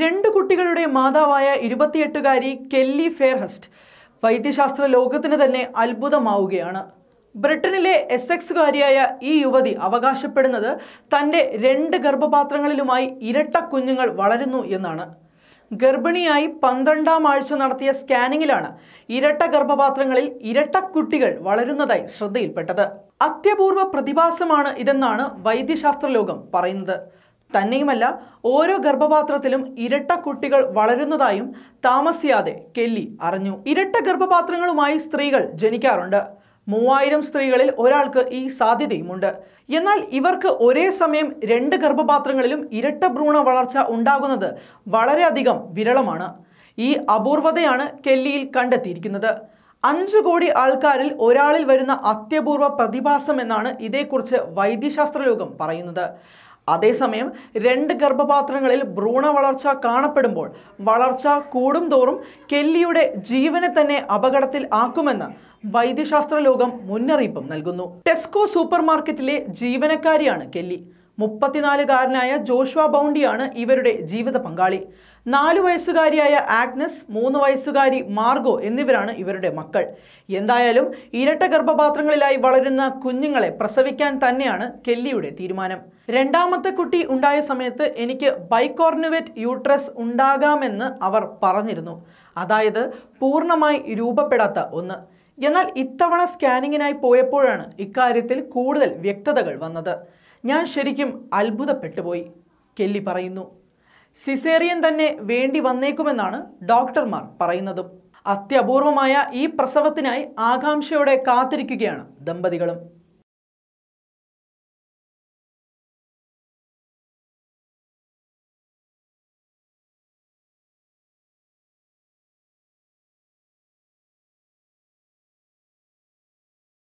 രണ്ട് കുട്ടികളുടെ മാതാവായ ഇരുപത്തിയെട്ടുകാരി കെല്ലി ഫെയർഹസ്റ്റ് വൈദ്യശാസ്ത്ര ലോകത്തിന് തന്നെ അത്ഭുതമാവുകയാണ്. ബ്രിട്ടനിലെ എസ് എക്സുകാരിയായ ഈ യുവതി അവകാശപ്പെടുന്നത് തന്റെ രണ്ട് ഗർഭപാത്രങ്ങളിലുമായി ഇരട്ട കുഞ്ഞുങ്ങൾ വളരുന്നു എന്നാണ്. ഗർഭിണിയായി പന്ത്രണ്ടാം ആഴ്ച നടത്തിയ സ്കാനിങ്ങിലാണ് ഇരട്ട ഗർഭപാത്രങ്ങളിൽ ഇരട്ട കുട്ടികൾ വളരുന്നതായി ശ്രദ്ധയിൽപ്പെട്ടത്. അത്യപൂർവ പ്രതിഭാസമാണ് ഇതെന്നാണ് വൈദ്യശാസ്ത്ര ലോകം പറയുന്നത്. തന്നെയുമല്ല ഓരോ ഗർഭപാത്രത്തിലും ഇരട്ട കുട്ടികൾ വളരുന്നതായും താമസിയാതെ കെല്ലി അറിഞ്ഞു. ഇരട്ട ഗർഭപാത്രങ്ങളുമായി സ്ത്രീകൾ ജനിക്കാറുണ്ട്. മൂവായിരം സ്ത്രീകളിൽ ഒരാൾക്ക് ഈ സാധ്യതയുമുണ്ട്. എന്നാൽ ഇവർക്ക് ഒരേ സമയം രണ്ട് ഗർഭപാത്രങ്ങളിലും ഇരട്ട ഭ്രൂണ വളർച്ച ഉണ്ടാകുന്നത് വളരെയധികം വിരളമാണ്. ഈ അപൂർവതയാണ് കെല്ലിയിൽ കണ്ടെത്തിയിരിക്കുന്നത്. അഞ്ചു കോടി ആൾക്കാരിൽ ഒരാളിൽ വരുന്ന അത്യപൂർവ പ്രതിഭാസം എന്നാണ് ഇതേക്കുറിച്ച് വൈദ്യശാസ്ത്ര ലോകം പറയുന്നത്. അതേസമയം രണ്ട് ഗർഭപാത്രങ്ങളിൽ ഭ്രൂണ വളർച്ച കാണപ്പെടുമ്പോൾ വളർച്ച കൂടും തോറും കെല്ലിയുടെ ജീവനെ തന്നെ അപകടത്തിൽ ആക്കുമെന്ന് വൈദ്യശാസ്ത്ര ലോകം മുന്നറിയിപ്പും നൽകുന്നു. ടെസ്കോ സൂപ്പർ മാർക്കറ്റിലെ ജീവനക്കാരിയാണ് കെല്ലി. മുപ്പത്തിനാലുകാരനായ ജോഷ്വ ബൗണ്ടിയാണ് ഇവരുടെ ജീവിത പങ്കാളി. നാലു വയസ്സുകാരിയായ ആഗ്നസ് മൂന്ന് വയസ്സുകാരി മാർഗോ എന്നിവരാണ് ഇവരുടെ മക്കൾ. എന്തായാലും ഇരട്ട ഗർഭപാത്രങ്ങളിലായി വളരുന്ന കുഞ്ഞുങ്ങളെ പ്രസവിക്കാൻ തന്നെയാണ് കെല്ലിയുടെ തീരുമാനം. രണ്ടാമത്തെ കുട്ടി ഉണ്ടായ സമയത്ത് എനിക്ക് ബൈക്കോർണുവേറ്റ് യൂട്രസ് ഉണ്ടാകാമെന്ന് അവർ പറഞ്ഞിരുന്നു. അതായത് പൂർണമായി രൂപപ്പെടാത്ത ഒന്ന്. എന്നാൽ ഇത്തവണ സ്കാനിങ്ങിനായി പോയപ്പോഴാണ് ഇക്കാര്യത്തിൽ കൂടുതൽ വ്യക്തതകൾ വന്നത്. ഞാൻ ശരിക്കും അത്ഭുതപ്പെട്ടുപോയി കെല്ലി പറയുന്നു. സിസേറിയൻ തന്നെ വേണ്ടി വന്നേക്കുമെന്നാണ് ഡോക്ടർമാർ പറയുന്നതും. അത്യപൂർവമായ ഈ പ്രസവത്തിനായി ആകാംക്ഷയോടെ കാത്തിരിക്കുകയാണ് ദമ്പതികളും.